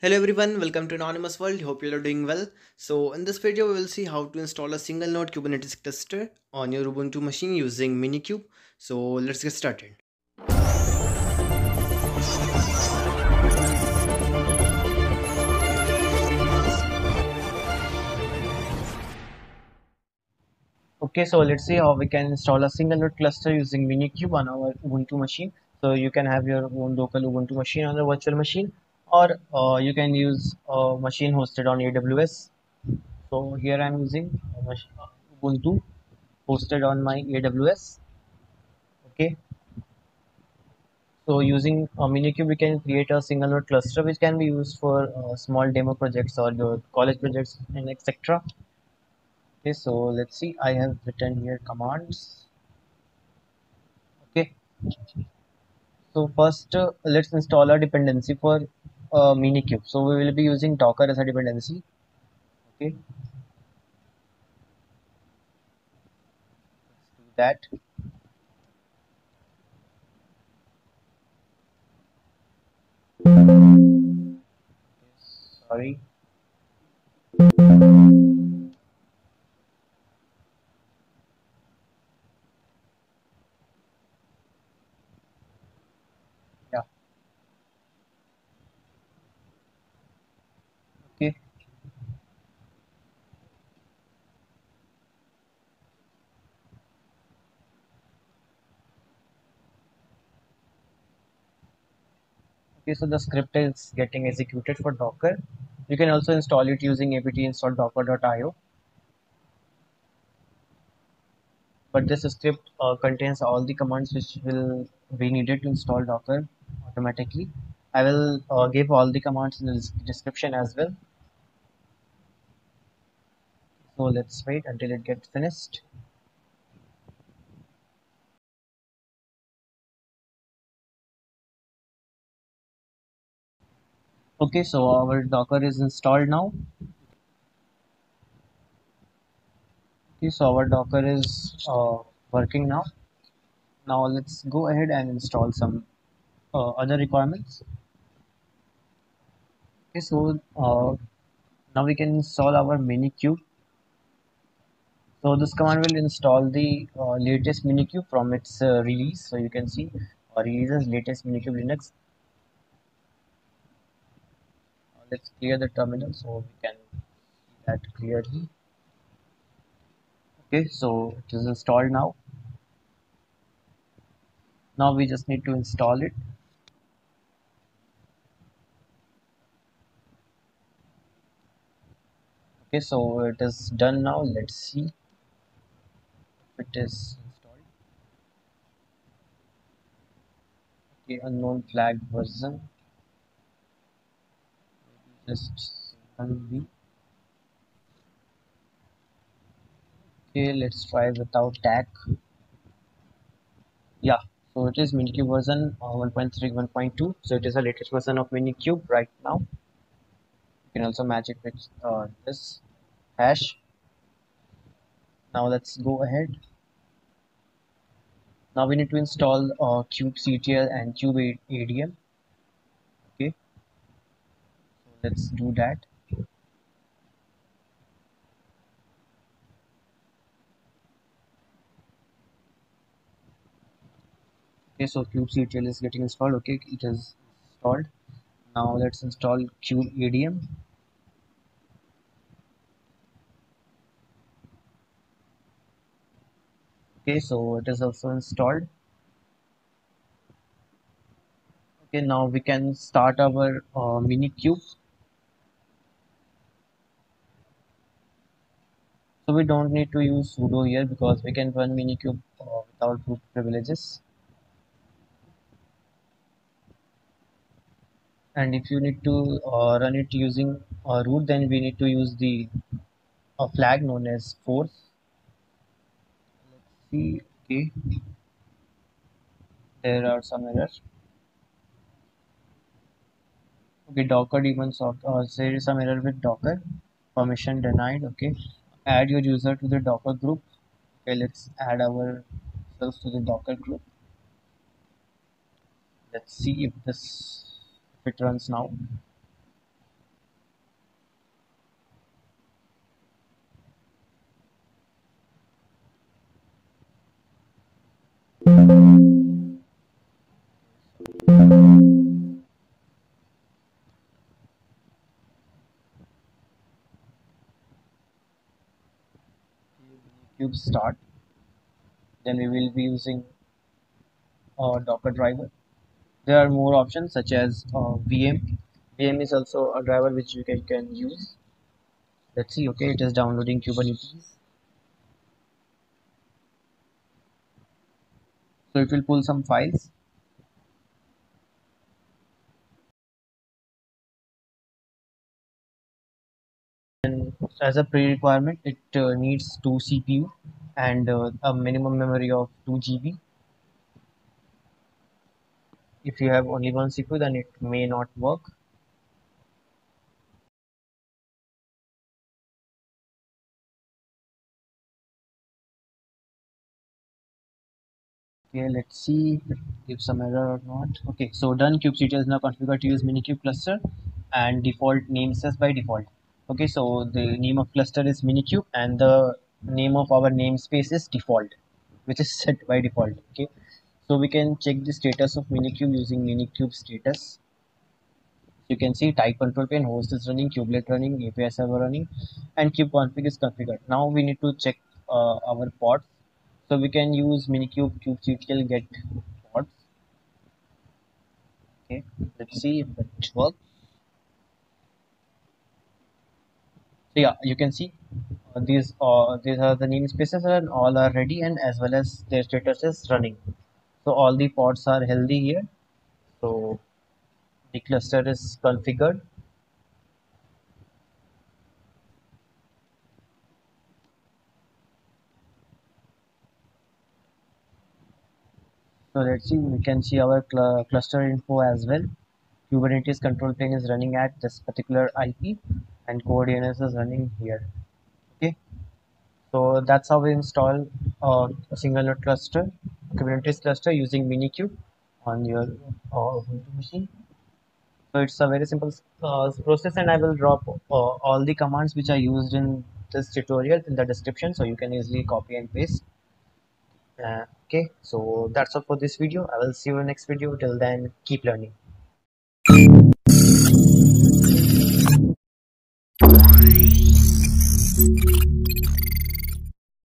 Hello everyone, welcome to Anonymous World. Hope you are doing well. So in this video, we will see how to install a single node Kubernetes cluster on your Ubuntu machine using Minikube. So let's get started. Okay, so let's see how we can install a single node cluster using Minikube on our Ubuntu machine. So you can have your own local Ubuntu machine on a virtual machine or uh, you can use a machine hosted on AWS. So here I'm using Ubuntu hosted on my AWS. Okay. So using a Minikube, we can create a single node cluster which can be used for uh, small demo projects or your college projects and etc. Okay, so let's see. I have written here commands. Okay. So first, uh, let's install a dependency for uh, Minikube. So we will be using Docker as a dependency. Okay. Let's do that. Sorry. Yeah. Okay. Okay, so the script is getting executed for Docker. You can also install it using apt install docker.io. But this script uh, contains all the commands which will be needed to install Docker automatically. I will uh, give all the commands in the description as well. So let's wait until it gets finished. Okay, so our Docker is installed now. Okay, so our Docker is uh, working now. Now let's go ahead and install some uh, other requirements. Okay, so uh, now we can install our Minikube. So this command will install the uh, latest Minikube from its uh, release. So you can see or releases latest Minikube Linux let's clear the terminal so we can see that clearly. Okay so it is installed now. Now we just need to install it. Okay so it is done now. Let's see if it is installed. Okay unknown flag version just be okay let's try without tag yeah so it is minikube version uh, 1.3 1.2 so it is the latest version of minikube right now. You can also match it with uh, this hash. Now let's go ahead. Now we need to install uh, kubectl and kube adm let's do that. Okay so kubectl is getting installed. Okay it is installed. Now let's install kube adm okay so it is also installed. Okay now we can start our uh, Minikube so we don't need to use sudo here because we can run minikube uh, without root privileges. And if you need to uh, run it using uh, root then we need to use the a flag known as force. Let's see okay. There are some errors. Okay docker daemon soft uh, there is some error with docker. Permission denied okay add your user to the docker group okay let's add ourselves to the docker group let's see if this if it runs now Thank you. Start then we will be using a docker driver. There are more options such as uh, vm. Vm is also a driver which you can, can use. Let's see okay it is downloading kubernetes. So it will pull some files and as a pre-requirement it uh, needs 2 CPU and uh, a minimum memory of 2 GB if you have only one CPU then it may not work. Okay let's see if some error or not. Okay so done. Kubectl is now configured to use minikube cluster and default namespace by default okay so the name of cluster is minikube and the name of our namespace is default which is set by default okay? So we can check the status of minikube using minikube status. You can see type control plane host is running kubelet running api server running and kube config is configured. Now we need to check uh, our pods. So we can use minikube kubectl get pods. Okay let's see if it works so yeah you can see uh, these uh, these are the namespaces and all are ready and as well as their status is running. So all the pods are healthy here. So the cluster is configured. So let's see we can see our cl cluster info as well. Kubernetes control plane is running at this particular ip and core is running here. Okay? So that's how we install uh, a single node cluster kubernetes cluster using minikube on your uh, ubuntu machine. So it's a very simple uh, process and i will drop uh, all the commands which are used in this tutorial in the description so you can easily copy and paste. Uh, okay? So that's all for this video. I will see you in next video. Till then keep learning